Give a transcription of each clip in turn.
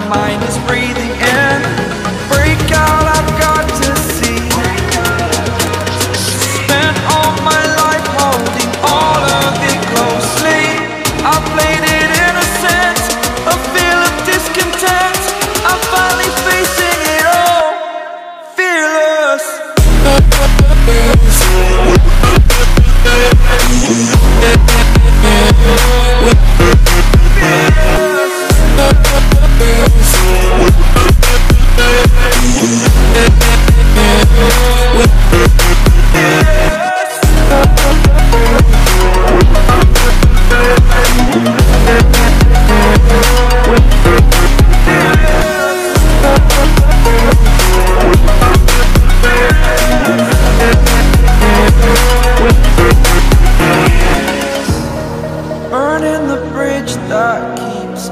My mind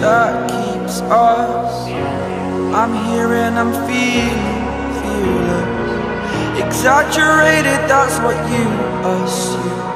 that keeps us. I'm here and I'm feeling fearless. Exaggerated, that's what you assume.